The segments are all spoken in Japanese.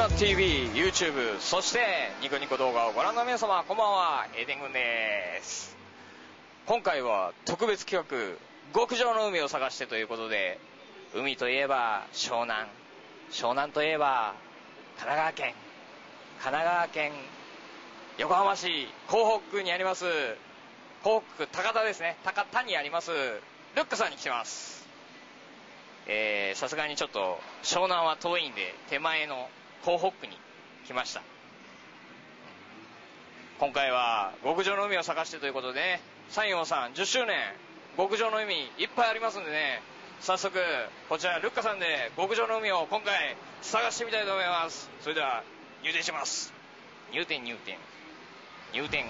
G1TV、YouTube、そしてニコニコ動画をご覧の皆様、こんばんは、エデン軍です。今回は特別企画、極上の海を探してということで、海といえば湘南、湘南といえば神奈川県、神奈川県横浜市港北区にあります、港北区高田ですね、高田にあります、ルックさんに来てます。えさすがにちょっと湘南は遠いんで手前の港北区に来ました。今回は極上の海を探してということでね山陽さん10周年極上の海いっぱいありますんでね早速こちらルッカさんで極上の海を今回探してみたいと思います。それでは入店します。入店入店。入店。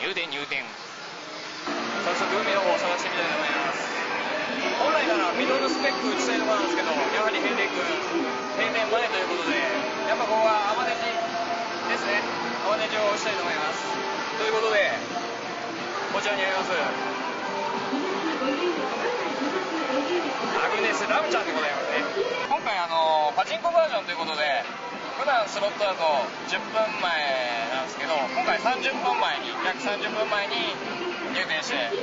入店入店。早速海の方を探してみたいと思います。本来ならミドルスペック打ちたいところなんですけどやはり閉店閉店前ということでですねアマネジをしたいと思いますということでこちらにありますアグネス・ラムちゃんでございますね今回あのパチンコバージョンということで普段スロットだと10分前なんですけど今回30分前に約30分前に入店して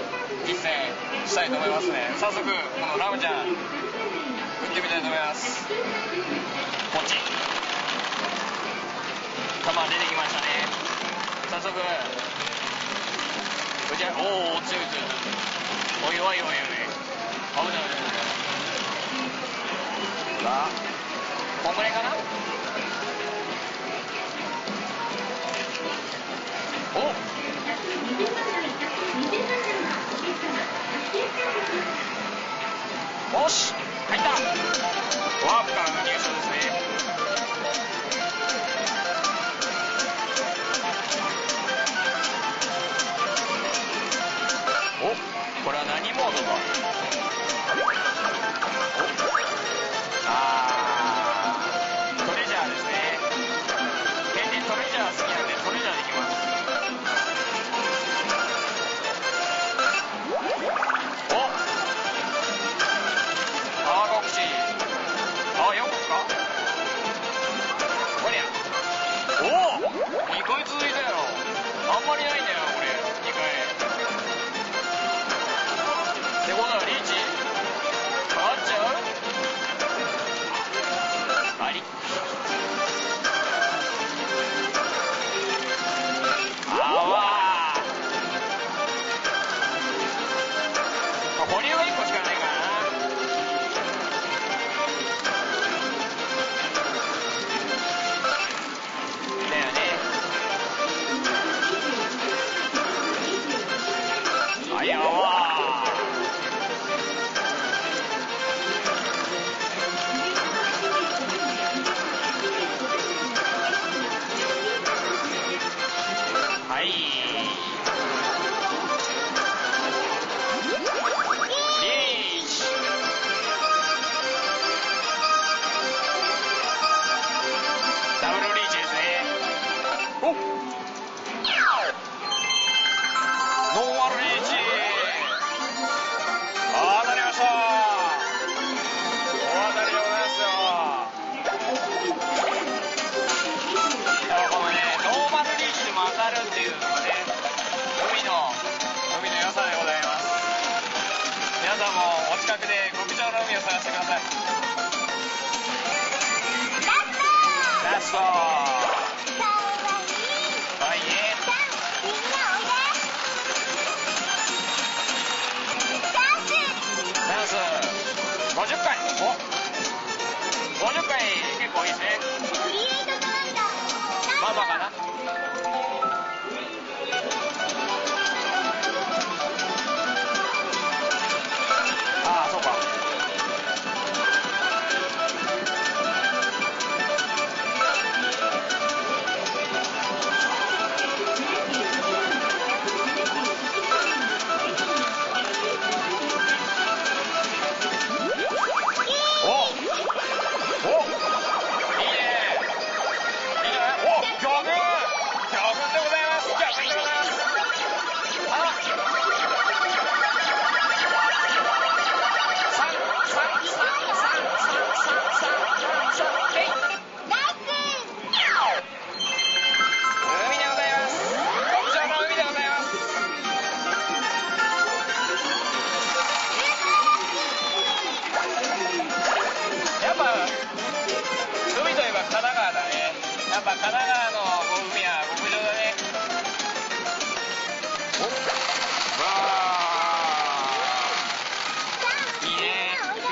実践したいと思いますね早速このラムちゃん打ってみたいと思いますポチッ球出てきましたね。早速打ちおお強い強い。ってことはラ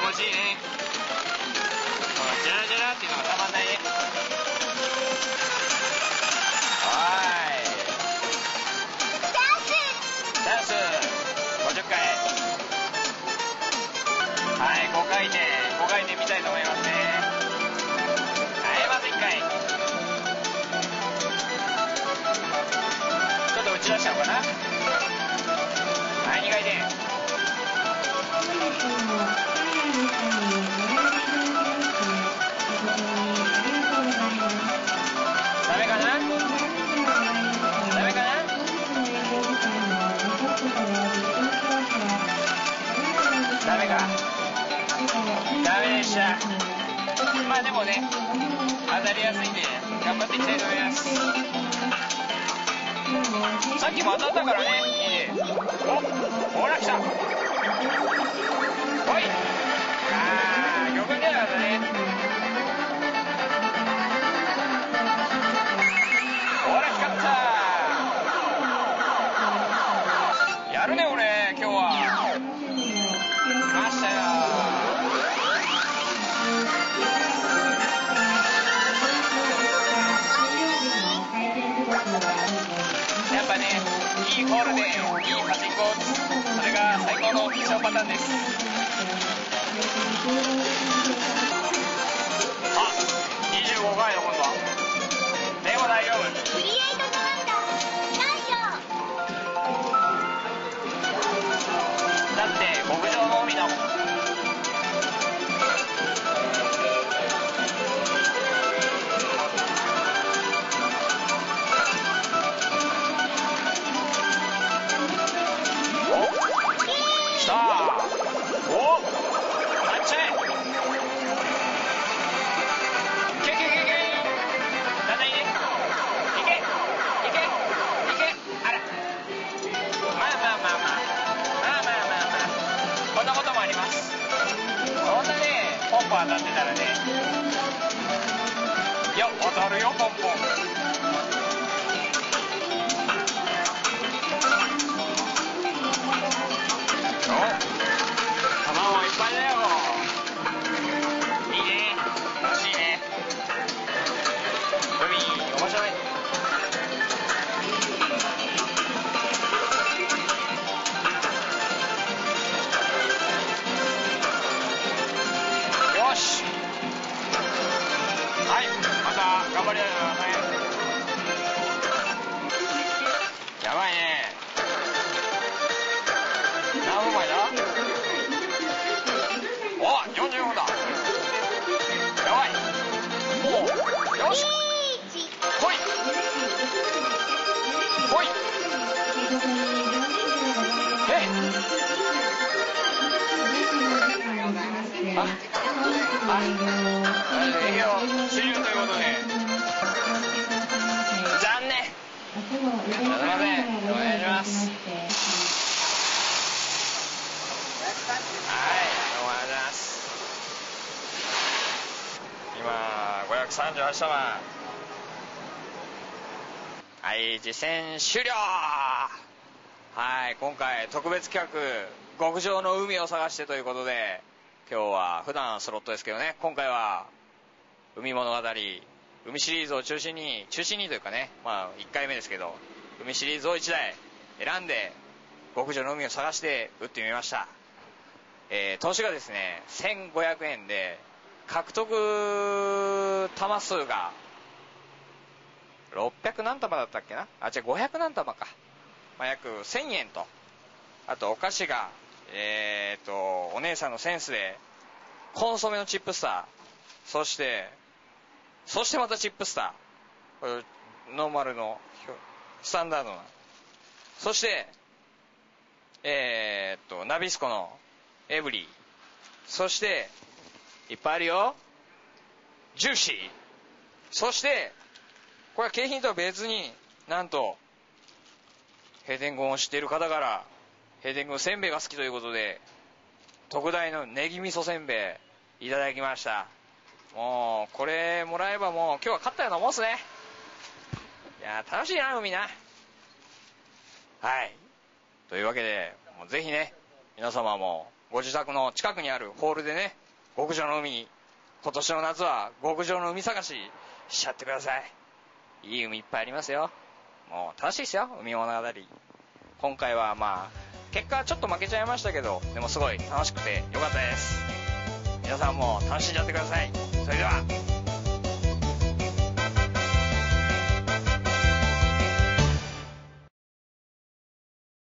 ね気持ちい。ねこのジャラジャラってい。うのがたまんない。ねはーい。ダンスダンス50回はい。5回転5回転見たい。と思い。ますねはい。まず1回ちょっと打ち出したのかなはい。2回転ダメかなあっていきたいと思いますさっきも当たったからねいいおほら来たいいホールでいいパチンコを打つそれが最高の勝パターンですあ25回の今度はよし。来い。来い。え？ああ営業終了ということで。残念。すいません。お願いします。はいどうもありがとうございます。今538玉はい実践終了。はい今回特別企画極上の海を探してということで今日は普段スロットですけどね今回は海物語海シリーズを中心に中心にというかねまあ1回目ですけど海シリーズを1台選んで極上の海を探して打ってみましたえー投資がですね1500円で獲得玉数が600何玉だったっけな？あ違う500何玉か、まあ、約1000円と。あとお菓子がえー、とお姉さんのセンスでコンソメのチップスター。そしてそしてまたチップスター。これノーマルのスタンダードな。そしてえー、っとナビスコのエブリー。そしていっぱいあるよ。ジューシー。そしてこれは景品とは別になんと閉店後を知っている方から閉店後せんべいが好きということで特大のネギ味噌せんべいいただきました。もうこれもらえばもう今日は勝ったようなもんっすね。いや楽しいな海な。はい。というわけでもうぜひね皆様もご自宅の近くにあるホールでね極上の海に今年の夏は極上の海探ししちゃってください。いい海いっぱいありますよ。もう楽しいですよ海物語。今回はまあ結果ちょっと負けちゃいましたけどでもすごい楽しくてよかったです。皆さんも楽しんじゃってください。それでは。